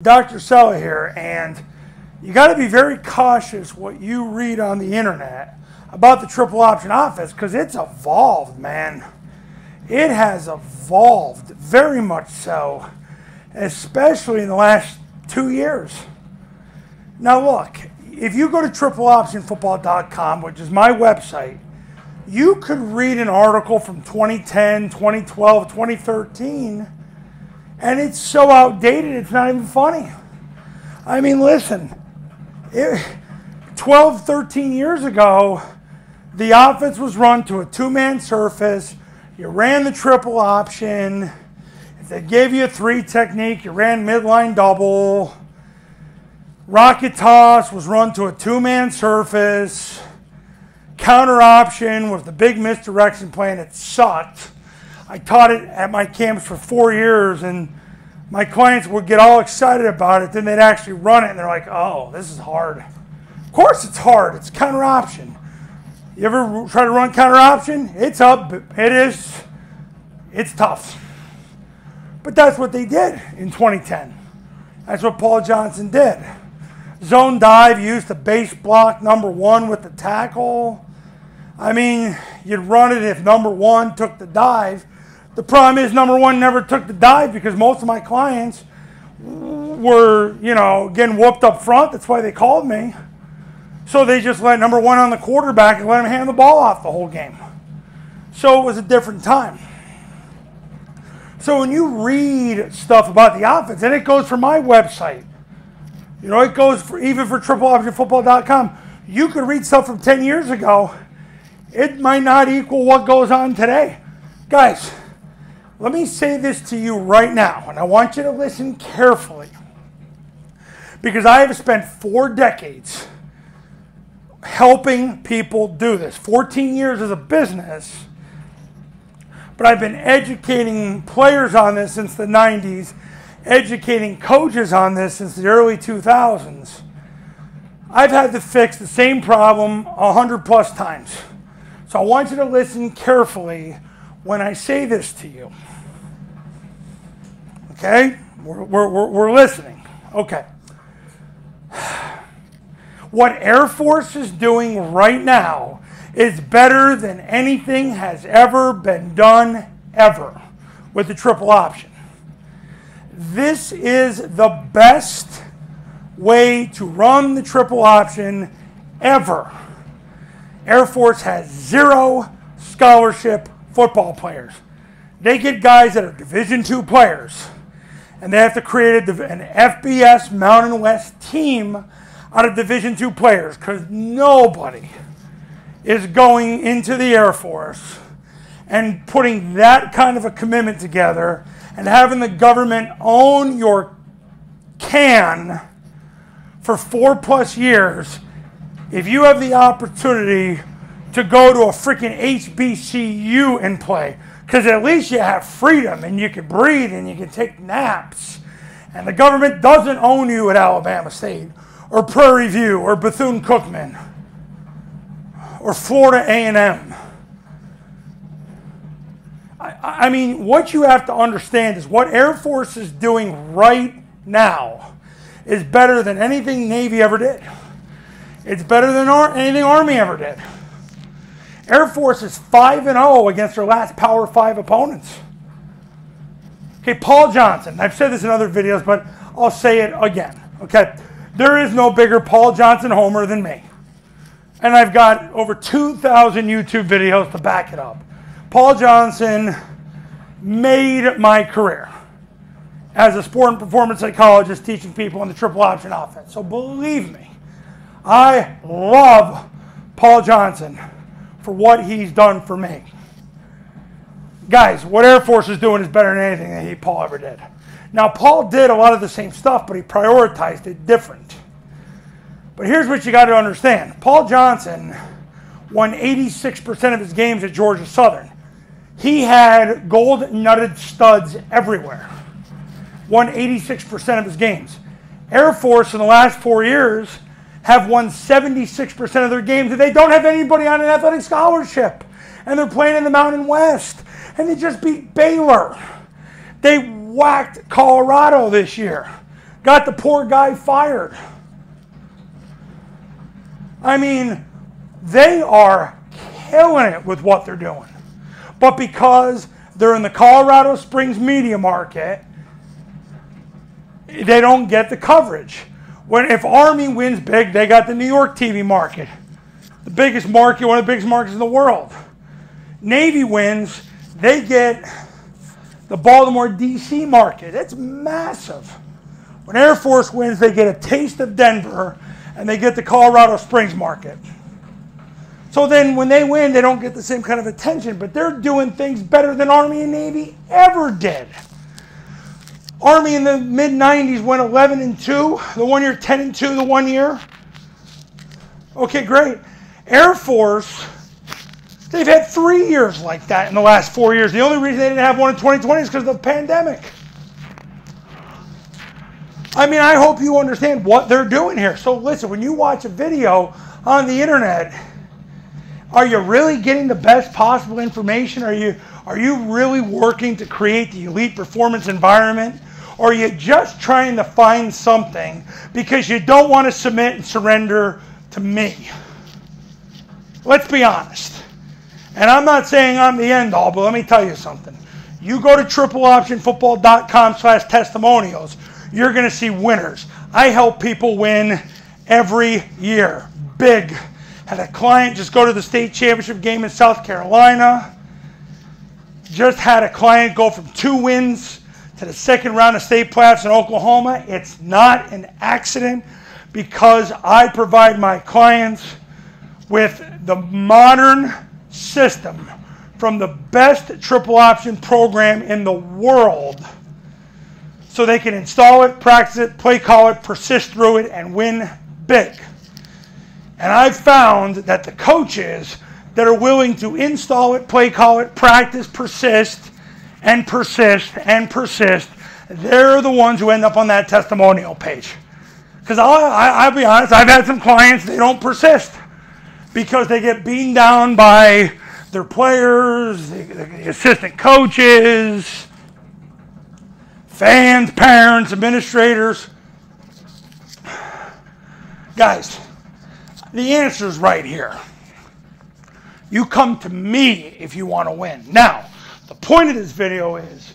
Dr. Cella here, and you got to be very cautious what you read on the internet about the triple option offense because it's evolved, man. It has evolved very much so, especially in the last two years. Now, look, if you go to tripleoptionfootball.com, which is my website, you could read an article from 2010, 2012, 2013 and it's so outdated, it's not even funny. I mean, listen, it, 12, 13 years ago, the offense was run to a two man surface. You ran the triple option. If they gave you a three technique, you ran midline double. Rocket toss was run to a two man surface. Counter option was the big misdirection plan. It sucked. I taught it at my camps for four years, and my clients would get all excited about it. Then they'd actually run it, and they're like, "Oh, this is hard." Of course, it's hard. It's counter option. You ever try to run counter option? It's up. It is. It's tough. But that's what they did in 2010. That's what Paul Johnson did. Zone dive used the base block number one with the tackle. I mean, you'd run it if number one took the dive the problem is, number one, never took the dive because most of my clients were, you know, getting whooped up front. That's why they called me. So they just let number one on the quarterback and let him hand the ball off the whole game. So it was a different time. So when you read stuff about the offense, and it goes for my website, you know, it goes for even for tripleoptionfootball.com. You could read stuff from 10 years ago. It might not equal what goes on today. Guys, let me say this to you right now, and I want you to listen carefully. Because I have spent four decades helping people do this 14 years as a business, but I've been educating players on this since the 90s, educating coaches on this since the early 2000s. I've had to fix the same problem 100 plus times. So I want you to listen carefully when I say this to you. Okay? We're, we're, we're listening. Okay. What Air Force is doing right now is better than anything has ever been done ever with the triple option. This is the best way to run the triple option ever. Air Force has zero scholarship football players. They get guys that are Division two players, and they have to create an FBS Mountain West team out of Division two players because nobody is going into the Air Force and putting that kind of a commitment together and having the government own your can for four plus years if you have the opportunity to go to a freaking HBCU and play. Because at least you have freedom and you can breathe and you can take naps. And the government doesn't own you at Alabama State or Prairie View or Bethune-Cookman or Florida A&M. I, I mean, what you have to understand is what Air Force is doing right now is better than anything Navy ever did. It's better than anything Army ever did. Air Force is 5 and 0 against their last Power 5 opponents. Okay, Paul Johnson. I've said this in other videos, but I'll say it again. Okay, there is no bigger Paul Johnson homer than me. And I've got over 2,000 YouTube videos to back it up. Paul Johnson made my career as a sport and performance psychologist teaching people in the triple option offense. So believe me, I love Paul Johnson for what he's done for me. Guys, what Air Force is doing is better than anything that he, Paul ever did. Now, Paul did a lot of the same stuff, but he prioritized it different. But here's what you got to understand Paul Johnson won 86% of his games at Georgia Southern. He had gold nutted studs everywhere, won 86% of his games. Air Force in the last four years have won 76% of their games, and they don't have anybody on an athletic scholarship. And they're playing in the Mountain West. And they just beat Baylor. They whacked Colorado this year. got the poor guy fired. I mean, they are killing it with what they're doing. But because they're in the Colorado Springs media market, they don't get the coverage. When if Army wins big, they got the New York TV market, the biggest market, one of the biggest markets in the world. Navy wins, they get the Baltimore D.C. market. It's massive. When Air Force wins, they get a taste of Denver, and they get the Colorado Springs market. So then when they win, they don't get the same kind of attention, but they're doing things better than Army and Navy ever did. Army in the mid 90s went 11 and 2, the one year 10 and 2, the one year. Okay, great. Air Force, they've had three years like that in the last four years. The only reason they didn't have one in 2020 is because of the pandemic. I mean, I hope you understand what they're doing here. So, listen, when you watch a video on the internet, are you really getting the best possible information? Are you, are you really working to create the elite performance environment? Or you're you just trying to find something because you don't want to submit and surrender to me? Let's be honest. And I'm not saying I'm the end all, but let me tell you something. You go to tripleoptionfootball.com slash testimonials, you're going to see winners. I help people win every year. Big. Had a client just go to the state championship game in South Carolina. Just had a client go from two wins to the second round of state playoffs in Oklahoma. It's not an accident because I provide my clients with the modern system from the best triple option program in the world so they can install it, practice it, play call it, persist through it, and win big. And I've found that the coaches that are willing to install it, play call it, practice, persist, and persist and persist, they're the ones who end up on that testimonial page. Because I'll, I'll be honest, I've had some clients, they don't persist because they get beaten down by their players, the, the assistant coaches, fans, parents, administrators. Guys, the answer is right here. You come to me if you want to win. Now, the point of this video is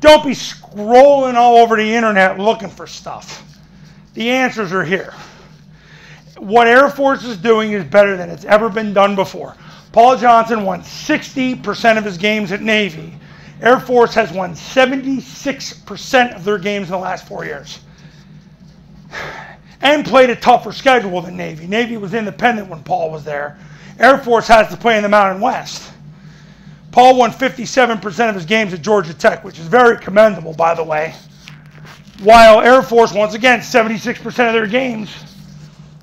don't be scrolling all over the internet looking for stuff. The answers are here. What Air Force is doing is better than it's ever been done before. Paul Johnson won 60% of his games at Navy. Air Force has won 76% of their games in the last four years. And played a tougher schedule than Navy. Navy was independent when Paul was there. Air Force has to play in the Mountain West. Paul won 57% of his games at Georgia Tech, which is very commendable, by the way. While Air Force, once again, 76% of their games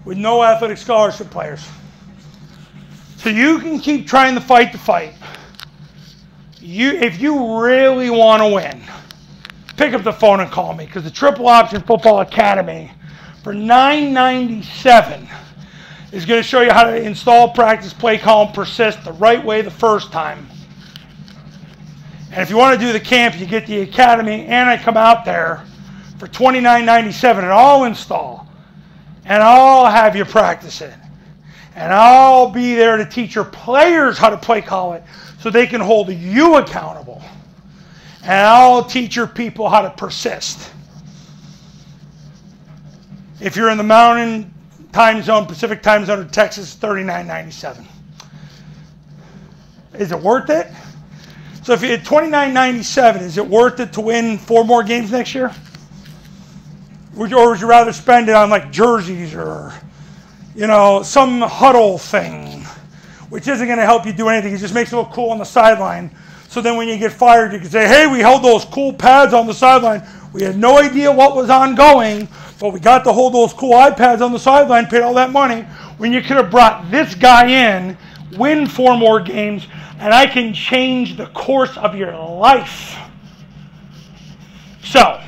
with no athletic scholarship players. So you can keep trying to fight the fight. You, if you really want to win, pick up the phone and call me because the Triple Option Football Academy for 997 is going to show you how to install, practice, play, call, and persist the right way the first time and if you want to do the camp, you get the academy, and I come out there for $29.97 and I'll install. And I'll have you practice it. And I'll be there to teach your players how to play call it so they can hold you accountable. And I'll teach your people how to persist. If you're in the mountain time zone, Pacific time zone of Texas, $39.97. Is it worth it? So if you had 29.97, is it worth it to win four more games next year? Would you, or would you rather spend it on like jerseys or, you know, some huddle thing, which isn't going to help you do anything. It just makes it look cool on the sideline. So then when you get fired, you can say, hey, we held those cool pads on the sideline. We had no idea what was ongoing, but we got to hold those cool iPads on the sideline, paid all that money, when you could have brought this guy in, win four more games, and I can change the course of your life. So,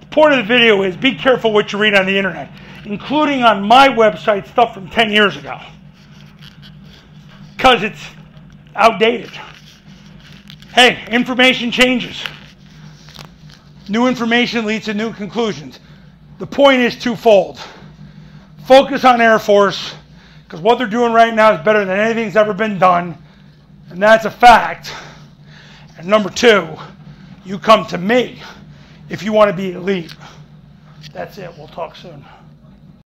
the point of the video is be careful what you read on the internet, including on my website stuff from 10 years ago, because it's outdated. Hey, information changes. New information leads to new conclusions. the point is twofold. Focus on Air Force, because what they're doing right now is better than anything's ever been done, and that's a fact. And number two, you come to me if you want to be elite. That's it. We'll talk soon.